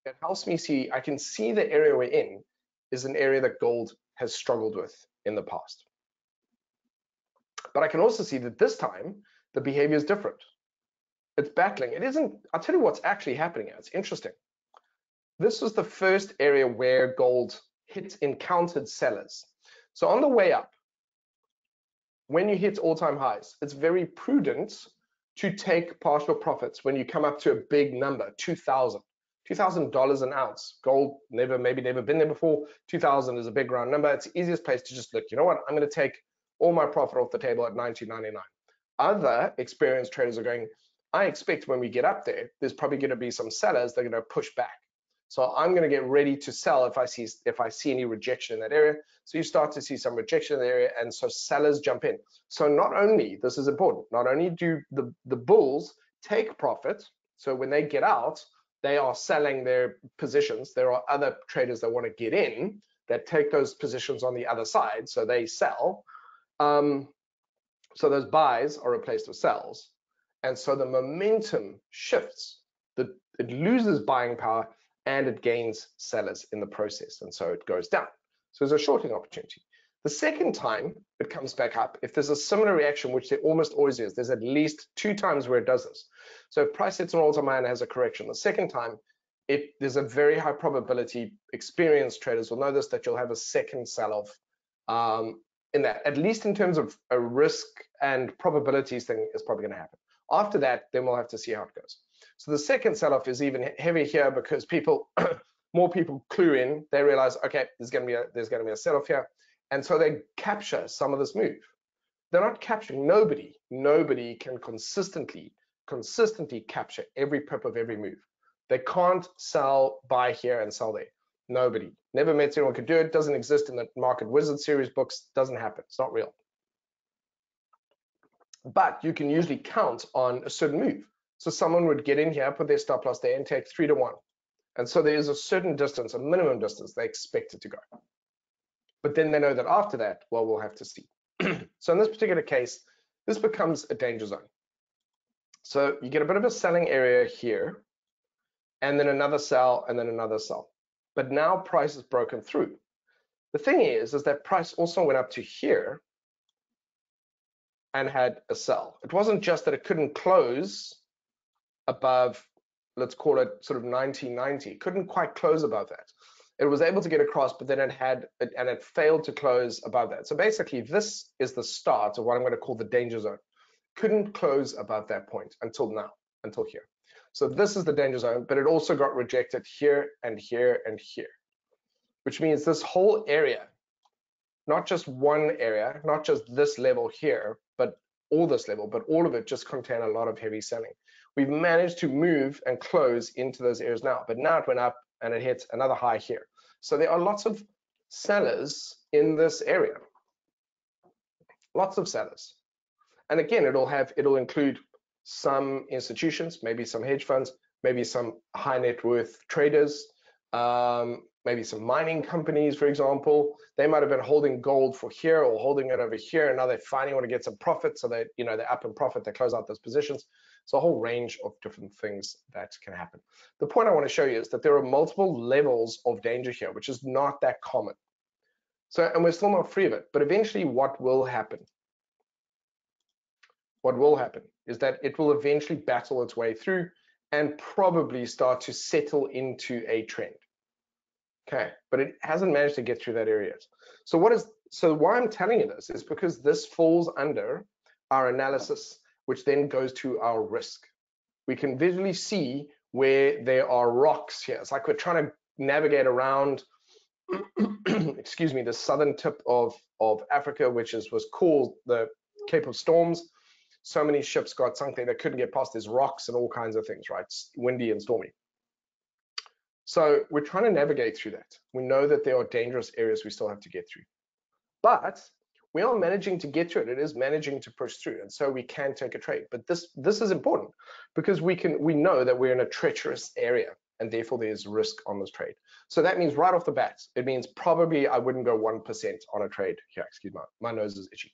it helps me see, I can see the area we're in is an area that gold has struggled with in the past. But I can also see that this time the behavior is different. It's battling. It isn't, I'll tell you what's actually happening. It's interesting. This was the first area where gold hit encountered sellers. So on the way up, when you hit all-time highs, it's very prudent to take partial profits when you come up to a big number, 2000 $2,000 an ounce. Gold never, maybe never been there before. 2000 is a big round number. It's the easiest place to just look, you know what, I'm going to take all my profit off the table at 19.99. Other experienced traders are going, I expect when we get up there, there's probably going to be some sellers that are going to push back. So I'm going to get ready to sell if I see if I see any rejection in that area. So you start to see some rejection in the area, and so sellers jump in. So not only this is important, not only do the the bulls take profit, so when they get out, they are selling their positions. There are other traders that want to get in that take those positions on the other side, so they sell. Um, so those buys are replaced with sells, and so the momentum shifts. The, it loses buying power and it gains sellers in the process. And so it goes down. So there's a shorting opportunity. The second time it comes back up, if there's a similar reaction, which there almost always is, there's at least two times where it does this. So if price hits an all-time high and has a correction, the second time it there's a very high probability experienced traders will know this that you'll have a second sell-off um, in that at least in terms of a risk and probabilities thing is probably going to happen after that then we'll have to see how it goes so the second sell-off is even heavy here because people more people clue in. They realize okay there's going to be a there's going to be a sell-off here. And so they capture some of this move. They're not capturing nobody. Nobody can consistently consistently capture every pip of every move. They can't sell buy here and sell there. Nobody. Never met anyone could do it. Doesn't exist in the market wizard series books. Doesn't happen. It's not real. But you can usually count on a certain move so someone would get in here put their stop loss there and take three to one. And so there is a certain distance a minimum distance they expect it to go. But then they know that after that well we'll have to see. So in this particular case this becomes a danger zone. So you get a bit of a selling area here and then another sell and then another sell. But now price is broken through. The thing is, is that price also went up to here and had a sell. It wasn't just that it couldn't close above, let's call it sort of 1990. Couldn't quite close above that. It was able to get across, but then it had, and it failed to close above that. So basically, this is the start of what I'm going to call the danger zone. Couldn't close above that point until now, until here. So this is the danger zone, but it also got rejected here and here and here, which means this whole area, not just one area, not just this level here, but all this level, but all of it just contain a lot of heavy selling. We've managed to move and close into those areas now, but now it went up and it hit another high here. So there are lots of sellers in this area, lots of sellers. And again, it'll have, it'll include some institutions, maybe some hedge funds, maybe some high net worth traders, um, maybe some mining companies, for example. They might have been holding gold for here or holding it over here, and now they finally want to get some profit, so they, you know, they're up in profit, they close out those positions. It's a whole range of different things that can happen. The point I want to show you is that there are multiple levels of danger here, which is not that common. So, and we're still not free of it, but eventually what will happen? What will happen is that it will eventually battle its way through and probably start to settle into a trend. Okay, but it hasn't managed to get through that area yet. So what is so why I'm telling you this is because this falls under our analysis, which then goes to our risk. We can visually see where there are rocks here. It's like we're trying to navigate around, excuse me, the southern tip of, of Africa, which is was called the Cape of Storms so many ships got sunk there they couldn't get past these rocks and all kinds of things, right? Windy and stormy. So we're trying to navigate through that. We know that there are dangerous areas we still have to get through, but we are managing to get through it. It is managing to push through, and so we can take a trade. But this this is important because we can we know that we're in a treacherous area, and therefore there's risk on this trade. So that means right off the bat, it means probably I wouldn't go one percent on a trade. Here, excuse me, my nose is itchy.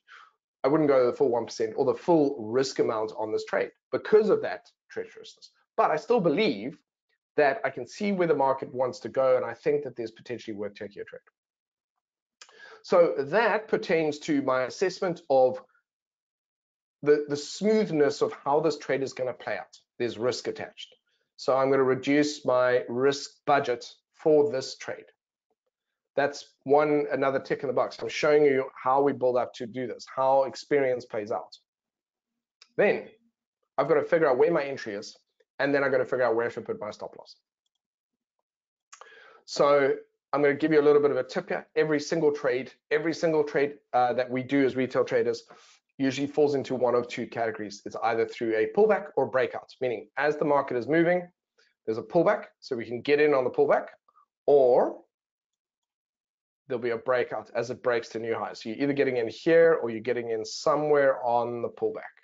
I wouldn't go the full 1% or the full risk amount on this trade because of that treacherousness. But I still believe that I can see where the market wants to go, and I think that there's potentially worth taking a trade. So that pertains to my assessment of the, the smoothness of how this trade is going to play out. There's risk attached. So I'm going to reduce my risk budget for this trade that's one another tick in the box. I'm showing you how we build up to do this, how experience plays out. Then I've got to figure out where my entry is, and then I'm going to figure out where I should put my stop loss. So I'm going to give you a little bit of a tip here. Every single trade, every single trade uh, that we do as retail traders usually falls into one of two categories. It's either through a pullback or breakout, meaning as the market is moving, there's a pullback, so we can get in on the pullback, or there'll be a breakout as it breaks to new highs. So you're either getting in here or you're getting in somewhere on the pullback,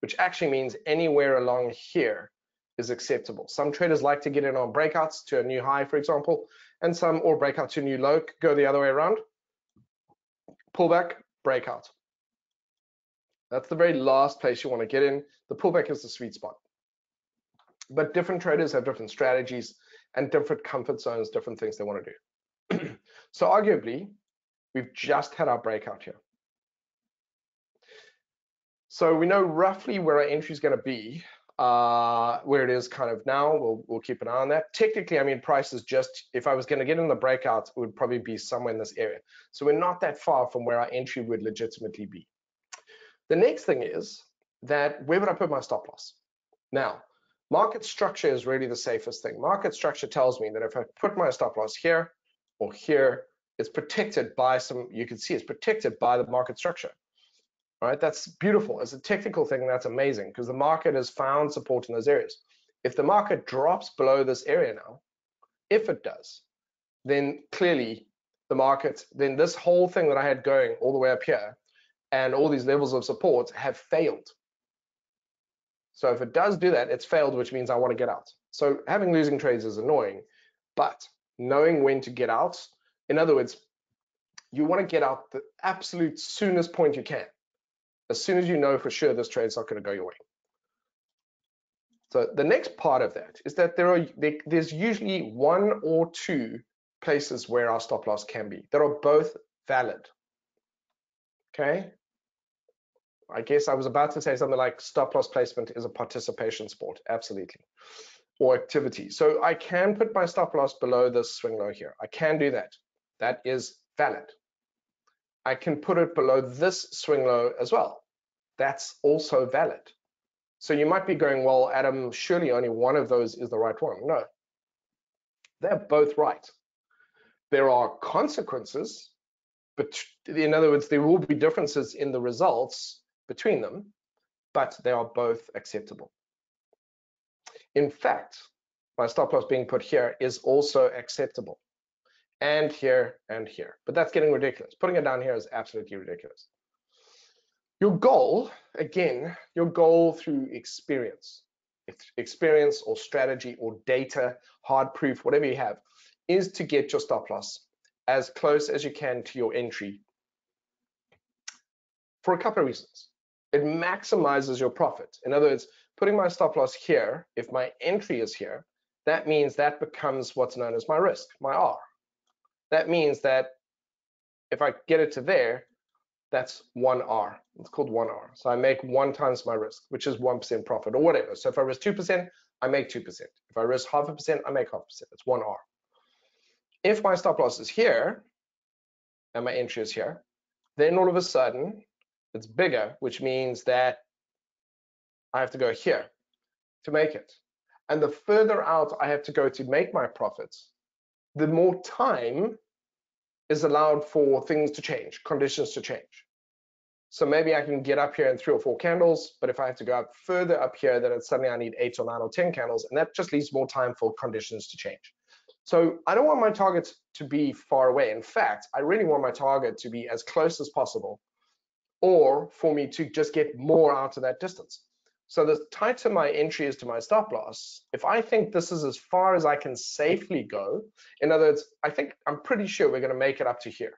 which actually means anywhere along here is acceptable. Some traders like to get in on breakouts to a new high, for example, and some or breakout to a new low, go the other way around. Pullback, breakout. That's the very last place you want to get in. The pullback is the sweet spot. But different traders have different strategies and different comfort zones, different things they want to do. So arguably, we've just had our breakout here. So we know roughly where our entry is going to be uh, where it is kind of now. We'll, we'll keep an eye on that. Technically, I mean, price is just, if I was going to get in the breakouts, it would probably be somewhere in this area. So we're not that far from where our entry would legitimately be. The next thing is that where would I put my stop loss? Now, market structure is really the safest thing. Market structure tells me that if I put my stop loss here or here, it's protected by some, you can see it's protected by the market structure right? That's beautiful. As a technical thing, that's amazing because the market has found support in those areas. If the market drops below this area now, if it does, then clearly the market, then this whole thing that I had going all the way up here and all these levels of support have failed. So if it does do that, it's failed, which means I want to get out. So having losing trades is annoying, but knowing when to get out, in other words, you want to get out the absolute soonest point you can as soon as you know for sure this trade's not going to go your way. So the next part of that is that there are there, there's usually one or two places where our stop loss can be that are both valid. Okay. I guess I was about to say something like stop loss placement is a participation sport. Absolutely. Or activity. So I can put my stop loss below this swing low here. I can do that. That is valid. I can put it below this swing low as well. That's also valid. So you might be going, well, Adam, surely only one of those is the right one. No, they're both right. There are consequences, but in other words, there will be differences in the results between them, but they are both acceptable. In fact, my stop loss being put here is also acceptable and here and here. But that's getting ridiculous. Putting it down here is absolutely ridiculous. Your goal, again, your goal through experience, experience or strategy or data, hard proof, whatever you have, is to get your stop loss as close as you can to your entry for a couple of reasons. It maximizes your profit. In other words, putting my stop loss here, if my entry is here, that means that becomes what's known as my risk, my R. That means that if I get it to there, that's one R. It's called one R. So I make one times my risk, which is 1% profit or whatever. So if I risk 2%, I make 2%. If I risk half a percent, I make half a percent. It's one R. If my stop loss is here and my entry is here, then all of a sudden it's bigger, which means that I have to go here to make it. And the further out I have to go to make my profits, the more time is allowed for things to change, conditions to change. So maybe I can get up here in three or four candles, but if I have to go up further up here, then suddenly I need eight or nine or 10 candles, and that just leaves more time for conditions to change. So I don't want my target to be far away. In fact, I really want my target to be as close as possible, or for me to just get more out of that distance. So the tighter my entry is to my stop loss, if I think this is as far as I can safely go, in other words, I think I'm pretty sure we're going to make it up to here.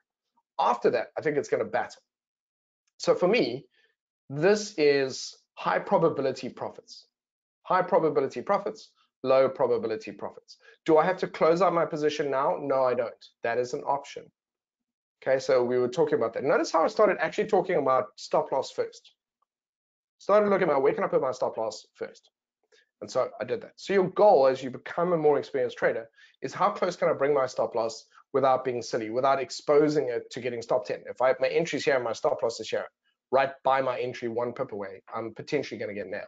After that, I think it's going to battle. So for me, this is high probability profits. High probability profits, low probability profits. Do I have to close out my position now? No, I don't. That is an option. Okay, so we were talking about that. Notice how I started actually talking about stop loss first started looking at where can I put my stop loss first. And so I did that. So your goal as you become a more experienced trader is how close can I bring my stop loss without being silly, without exposing it to getting stop 10. If I have my entries here and my stop loss is here, right by my entry one pip away, I'm potentially going to get nailed.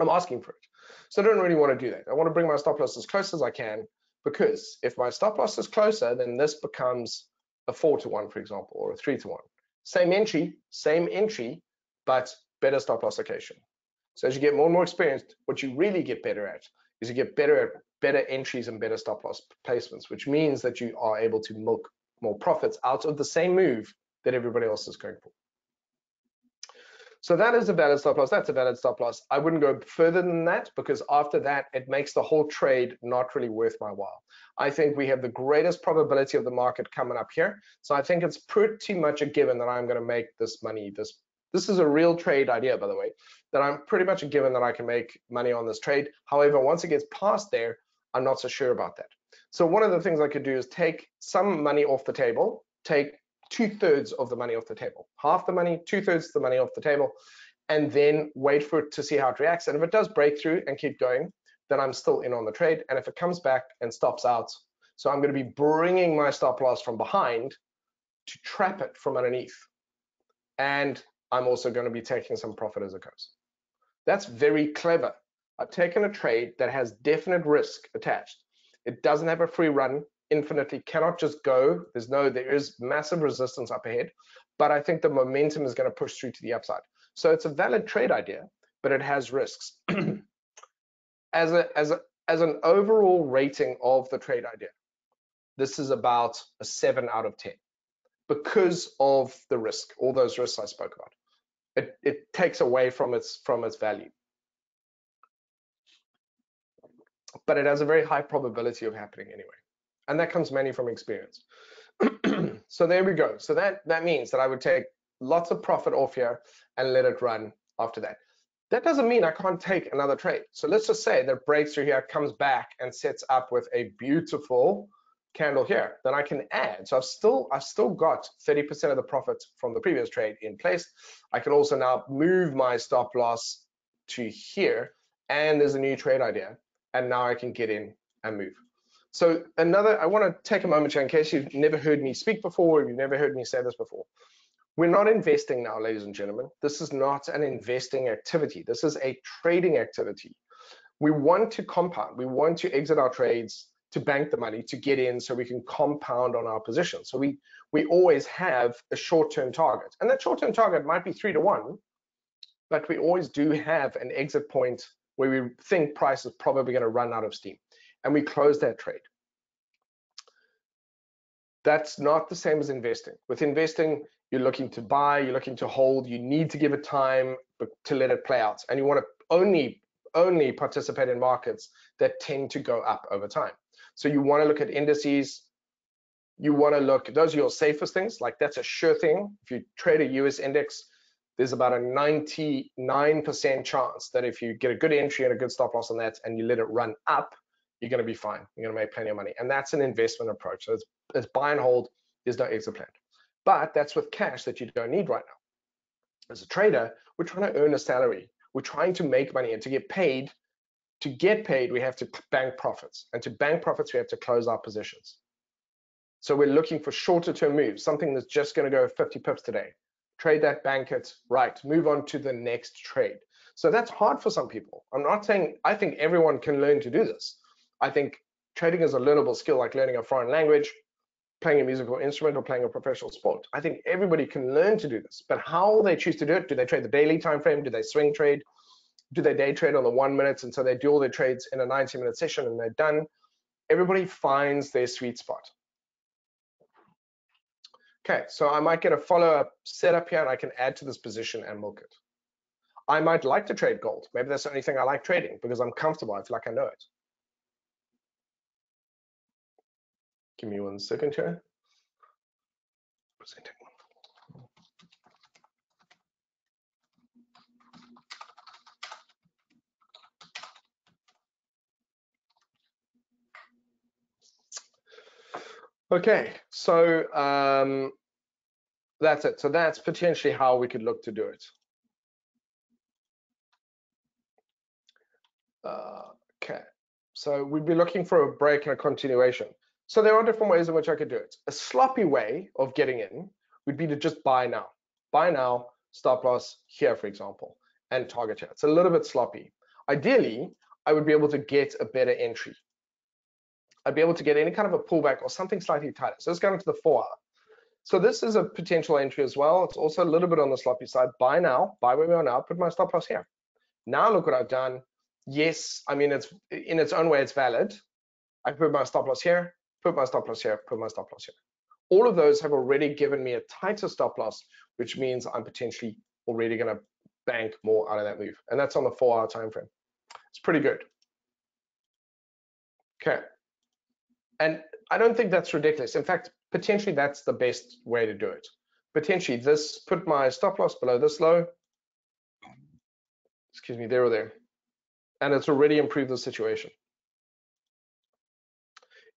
I'm asking for it. So I don't really want to do that. I want to bring my stop loss as close as I can because if my stop loss is closer, then this becomes a four to one, for example, or a three to one. Same entry, same entry, but better stop loss location. So as you get more and more experienced, what you really get better at is you get better at better entries and better stop loss placements, which means that you are able to milk more profits out of the same move that everybody else is going for. So that is a valid stop loss. That's a valid stop loss. I wouldn't go further than that because after that, it makes the whole trade not really worth my while. I think we have the greatest probability of the market coming up here. So I think it's pretty much a given that I'm going to make this money this this is a real trade idea, by the way, that I'm pretty much a given that I can make money on this trade. However, once it gets past there, I'm not so sure about that. So one of the things I could do is take some money off the table, take two thirds of the money off the table, half the money, two thirds of the money off the table, and then wait for it to see how it reacts. And if it does break through and keep going, then I'm still in on the trade. And if it comes back and stops out, so I'm going to be bringing my stop loss from behind to trap it from underneath. And I'm also going to be taking some profit as it goes. That's very clever. I've taken a trade that has definite risk attached. It doesn't have a free run infinitely, cannot just go. There's no, there is massive resistance up ahead, but I think the momentum is going to push through to the upside. So it's a valid trade idea, but it has risks. as a as a as an overall rating of the trade idea, this is about a seven out of ten because of the risk, all those risks I spoke about. It it takes away from its from its value. But it has a very high probability of happening anyway. And that comes mainly from experience. so there we go. So that that means that I would take lots of profit off here and let it run after that. That doesn't mean I can't take another trade. So let's just say that breaks through here, comes back and sets up with a beautiful candle here. Then I can add. So I've still I've still got 30% of the profit from the previous trade in place. I can also now move my stop loss to here, and there's a new trade idea, and now I can get in and move. So another, I want to take a moment here in case you've never heard me speak before, or you've never heard me say this before. We're not investing now, ladies and gentlemen. This is not an investing activity. This is a trading activity. We want to compound. We want to exit our trades to bank the money to get in so we can compound on our position. So we we always have a short-term target. And that short-term target might be three to one, but we always do have an exit point where we think price is probably going to run out of steam. And we close that trade. That's not the same as investing. With investing, you're looking to buy, you're looking to hold, you need to give it time to let it play out. And you want to only only participate in markets that tend to go up over time. So you want to look at indices. You want to look, those are your safest things. Like that's a sure thing. If you trade a US index, there's about a 99% chance that if you get a good entry and a good stop loss on that and you let it run up, you're going to be fine. You're going to make plenty of money. And that's an investment approach. So it's, it's buy and hold. There's no exit plan. But that's with cash that you don't need right now. As a trader, we're trying to earn a salary. We're trying to make money and to get paid. To get paid, we have to bank profits. And to bank profits, we have to close our positions. So we're looking for shorter term moves, something that's just going to go 50 pips today. Trade that, bank it, right, move on to the next trade. So that's hard for some people. I'm not saying I think everyone can learn to do this. I think trading is a learnable skill like learning a foreign language, playing a musical instrument or playing a professional sport. I think everybody can learn to do this, but how they choose to do it, do they trade the daily time frame? Do they swing trade? Do they day trade on the one minutes? And so they do all their trades in a 90 minute session and they're done. Everybody finds their sweet spot. Okay, so I might get a follow-up setup here and I can add to this position and milk it. I might like to trade gold. Maybe that's the only thing I like trading because I'm comfortable. I feel like I know it. Give me one second here. Presenting. Okay, so um, that's it. So that's potentially how we could look to do it. Uh, okay, so we'd be looking for a break and a continuation. So there are different ways in which I could do it. A sloppy way of getting in would be to just buy now. Buy now, stop loss here, for example, and target here. It's a little bit sloppy. Ideally, I would be able to get a better entry. I'd be able to get any kind of a pullback or something slightly tighter. So let's go into the four hour. So this is a potential entry as well. It's also a little bit on the sloppy side. Buy now, buy where we are now, put my stop loss here. Now look what I've done. Yes, I mean, it's in its own way, it's valid. I put my stop loss here, put my stop loss here, put my stop loss here. All of those have already given me a tighter stop loss, which means I'm potentially already going to bank more out of that move. And that's on the four hour time frame. It's pretty good. Okay. And I don't think that's ridiculous. In fact, potentially that's the best way to do it. Potentially this, put my stop loss below this low, excuse me, there or there. And it's already improved the situation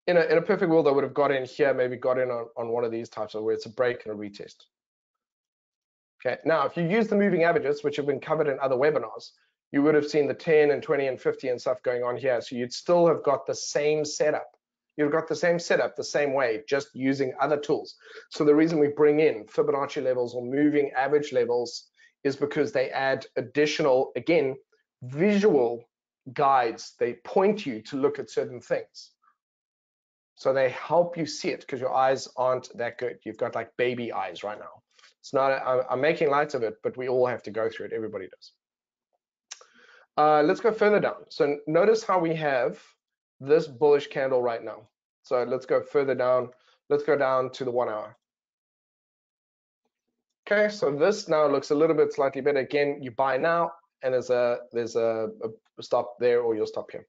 in a, in a perfect world, I would have got in here, maybe got in on, on one of these types of where it's a break and a retest. Okay, now if you use the moving averages, which have been covered in other webinars, you would have seen the 10 and 20 and 50 and stuff going on here. So you'd still have got the same setup. You've got the same setup the same way, just using other tools. So the reason we bring in Fibonacci levels or moving average levels is because they add additional, again, visual guides. They point you to look at certain things. So they help you see it because your eyes aren't that good. You've got like baby eyes right now. It's not, I'm making light of it, but we all have to go through it. Everybody does. Uh, let's go further down. So notice how we have this bullish candle right now. So let's go further down. Let's go down to the one hour. Okay, so this now looks a little bit slightly better. Again, you buy now, and there's a there's a, a stop there, or you'll stop here.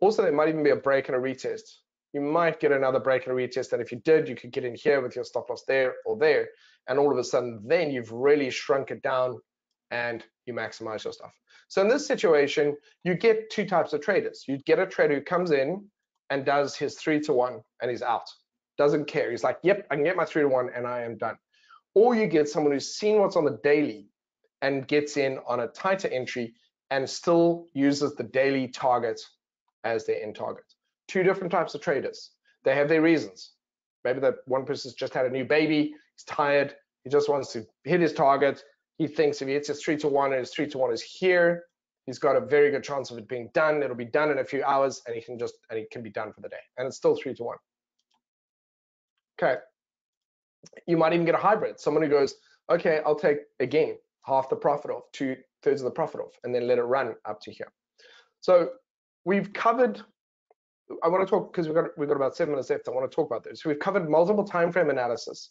Also, there might even be a break and a retest. You might get another break and a retest, and if you did, you could get in here with your stop loss there or there, and all of a sudden, then you've really shrunk it down, and you maximize your stuff. So in this situation, you get two types of traders. You get a trader who comes in and does his three to one, and he's out. Doesn't care. He's like, yep, I can get my three to one, and I am done or you get someone who's seen what's on the daily and gets in on a tighter entry and still uses the daily target as their end target. Two different types of traders. They have their reasons. Maybe that one person's just had a new baby, he's tired, he just wants to hit his target. He thinks if hits his three to one and his three to one is here, he's got a very good chance of it being done. It'll be done in a few hours and he can just and he can be done for the day. And it's still three to one. Okay, you might even get a hybrid. Someone who goes, okay, I'll take again half the profit off, two thirds of the profit off, and then let it run up to here. So we've covered. I want to talk because we've got we've got about seven minutes left. I want to talk about this. We've covered multiple time frame analysis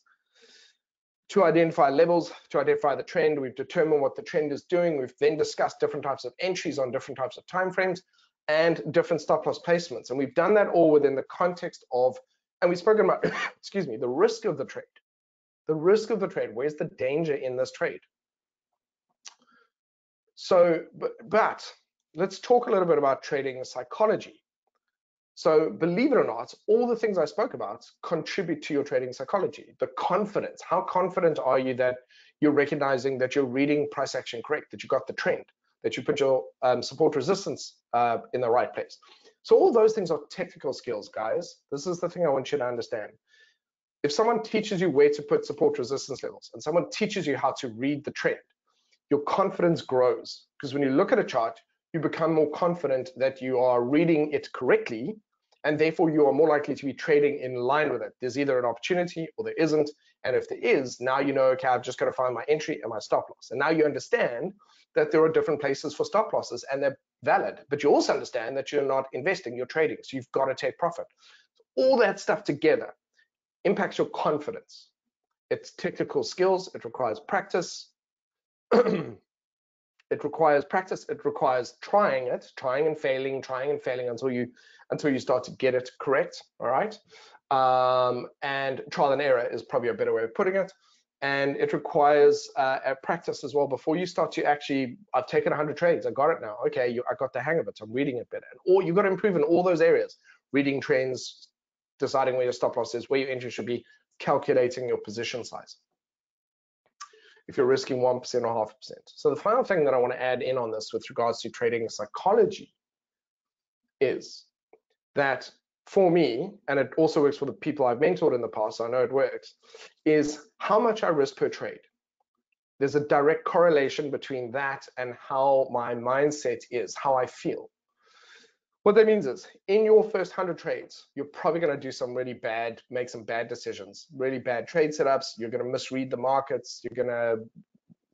to identify levels, to identify the trend. We've determined what the trend is doing. We've then discussed different types of entries on different types of time frames and different stop loss placements. And we've done that all within the context of, and we've spoken about, excuse me, the risk of the trade the risk of the trade where's the danger in this trade so but but let's talk a little bit about trading psychology so believe it or not all the things i spoke about contribute to your trading psychology. The confidence how confident are you that you're recognizing that you're reading price action correct that you got the trend that you put your um, support resistance uh, in the right place. So all those things are technical skills guys. This is the thing i want you to understand. If someone teaches you where to put support resistance levels and someone teaches you how to read the trend, your confidence grows. Because when you look at a chart, you become more confident that you are reading it correctly and therefore you are more likely to be trading in line with it. There's either an opportunity or there isn't. And if there is, now you know, okay, I've just got to find my entry and my stop loss. And now you understand that there are different places for stop losses and they're valid. But you also understand that you're not investing, you're trading. So you've got to take profit. All that stuff together impacts your confidence. It's technical skills, it requires practice. it requires practice, it requires trying it, trying and failing, trying and failing until you until you start to get it correct. All right. Um, and trial and error is probably a better way of putting it. And it requires uh, practice as well before you start to actually, I've taken 100 trades, I got it now. Okay, you, I got the hang of it, so I'm reading it better. Or you've got to improve in all those areas, reading trends, deciding where your stop loss is, where your entry should be, calculating your position size. If you're risking 1% or half percent. So the final thing that I want to add in on this with regards to trading psychology is that for me, and it also works for the people I've mentored in the past, so I know it works, is how much I risk per trade. There's a direct correlation between that and how my mindset is, how I feel. What that means is in your first 100 trades, you're probably going to do some really bad, make some bad decisions, really bad trade setups. You're going to misread the markets. You're going to,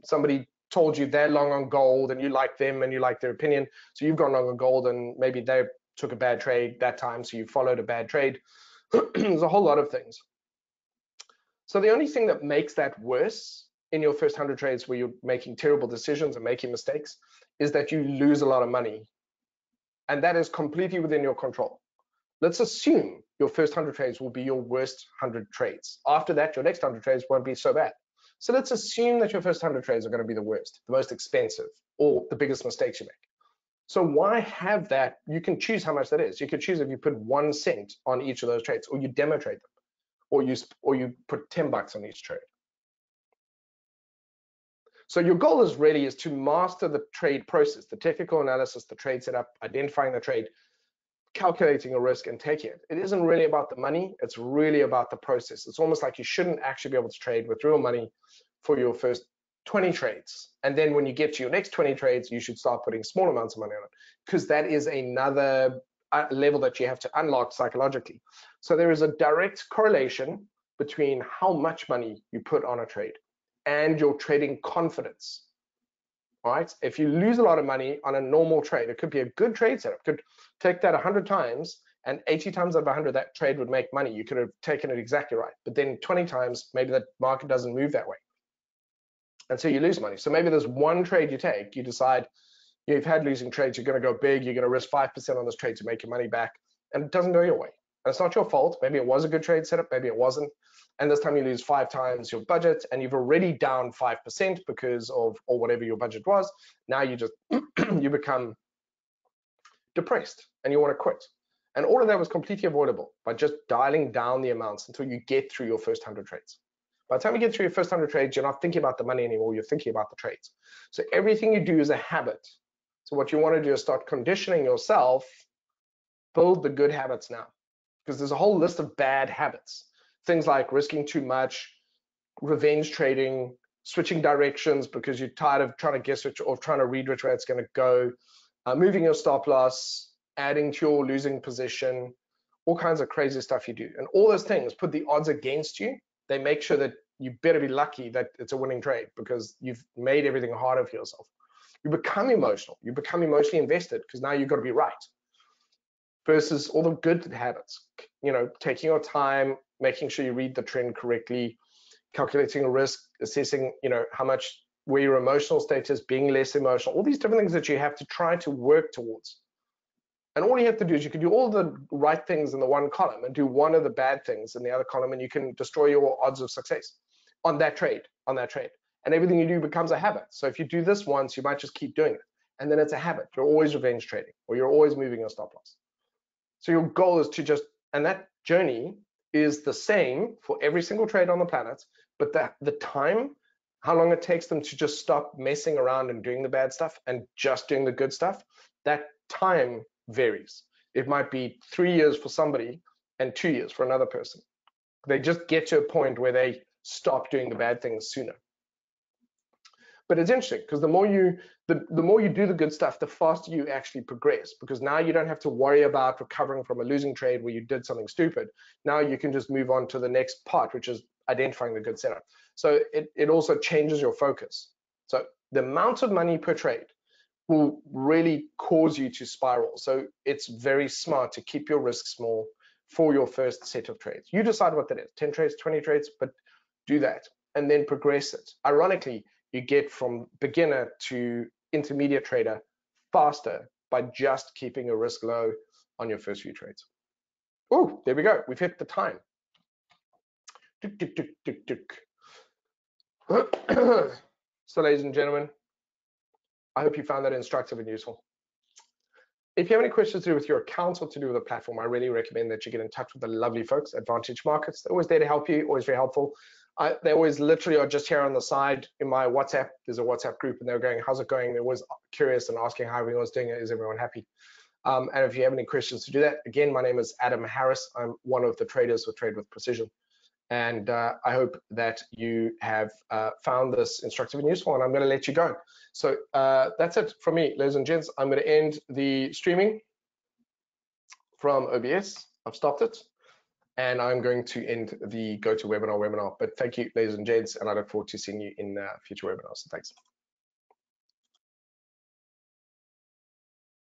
somebody told you they're long on gold and you like them and you like their opinion. So you've gone long on gold and maybe they took a bad trade that time. So you followed a bad trade. There's a whole lot of things. So the only thing that makes that worse in your first 100 trades where you're making terrible decisions and making mistakes is that you lose a lot of money and that is completely within your control. Let's assume your first 100 trades will be your worst 100 trades. After that, your next 100 trades won't be so bad. So let's assume that your first 100 trades are going to be the worst, the most expensive, or the biggest mistakes you make. So why have that? You can choose how much that is. You can choose if you put one cent on each of those trades, or you demo trade them, or you or you put 10 bucks on each trade. So your goal is really is to master the trade process, the technical analysis, the trade setup, identifying the trade, calculating a risk and taking it. It isn't really about the money, it's really about the process. It's almost like you shouldn't actually be able to trade with real money for your first 20 trades. And then when you get to your next 20 trades, you should start putting small amounts of money on it because that is another uh, level that you have to unlock psychologically. So there is a direct correlation between how much money you put on a trade and your trading confidence. Right? If you lose a lot of money on a normal trade, it could be a good trade setup. Could take that 100 times and 80 times out of 100 that trade would make money. You could have taken it exactly right. But then 20 times maybe the market doesn't move that way. And so you lose money. So maybe there's one trade you take, you decide you've had losing trades, you're going to go big, you're going to risk 5% on this trade to make your money back, and it doesn't go your way. It's not your fault. Maybe it was a good trade setup, maybe it wasn't. And this time you lose five times your budget and you've already down 5% because of, or whatever your budget was. Now you just, you become depressed and you want to quit. And all of that was completely avoidable by just dialing down the amounts until you get through your first 100 trades. By the time you get through your first 100 trades, you're not thinking about the money anymore, you're thinking about the trades. So everything you do is a habit. So what you want to do is start conditioning yourself, build the good habits now. Because there's a whole list of bad habits. Things like risking too much, revenge trading, switching directions because you're tired of trying to guess which or trying to read which way it's going to go, uh, moving your stop loss, adding to your losing position, all kinds of crazy stuff you do. And all those things put the odds against you. They make sure that you better be lucky that it's a winning trade because you've made everything harder for yourself. You become emotional. You become emotionally invested because now you've got to be right. Versus all the good habits, you know, taking your time, making sure you read the trend correctly, calculating a risk, assessing, you know, how much where your emotional state is, being less emotional, all these different things that you have to try to work towards. And all you have to do is you can do all the right things in the one column and do one of the bad things in the other column, and you can destroy your odds of success on that trade, on that trade. And everything you do becomes a habit. So if you do this once, you might just keep doing it. And then it's a habit. You're always revenge trading or you're always moving your stop loss. So your goal is to just, and that journey is the same for every single trade on the planet, but the, the time how long it takes them to just stop messing around and doing the bad stuff and just doing the good stuff, that time varies. It might be three years for somebody and two years for another person. They just get to a point where they stop doing the bad things sooner. But it's interesting because the more you the, the more you do the good stuff, the faster you actually progress because now you don't have to worry about recovering from a losing trade where you did something stupid. Now you can just move on to the next part, which is identifying the good setup. So it, it also changes your focus. So the amount of money per trade will really cause you to spiral. So it's very smart to keep your risk small for your first set of trades. You decide what that is, 10 trades, 20 trades, but do that and then progress it. Ironically, you get from beginner to intermediate trader faster by just keeping a risk low on your first few trades. Oh, there we go. We've hit the time. so ladies and gentlemen, I hope you found that instructive and useful. If you have any questions to do with your accounts or to do with the platform, I really recommend that you get in touch with the lovely folks at Vantage Markets. They're always there to help you, always very helpful. I, they always literally are just here on the side in my WhatsApp. There's a WhatsApp group and they're going, how's it going? They're always curious and asking how everyone's doing. Is everyone happy? Um, and if you have any questions to do that, again, my name is Adam Harris. I'm one of the traders with Trade with Precision. And uh, I hope that you have uh, found this instructive and useful, and I'm going to let you go. So uh, that's it from me, ladies and gents. I'm going to end the streaming from OBS. I've stopped it, and I'm going to end the GoToWebinar webinar. But thank you, ladies and gents, and I look forward to seeing you in uh, future webinars. Thanks.